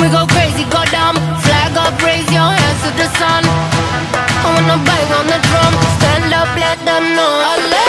we go crazy, go dumb. Flag up, raise your hands to the sun. I wanna bang on the drum. Stand up, let them know. I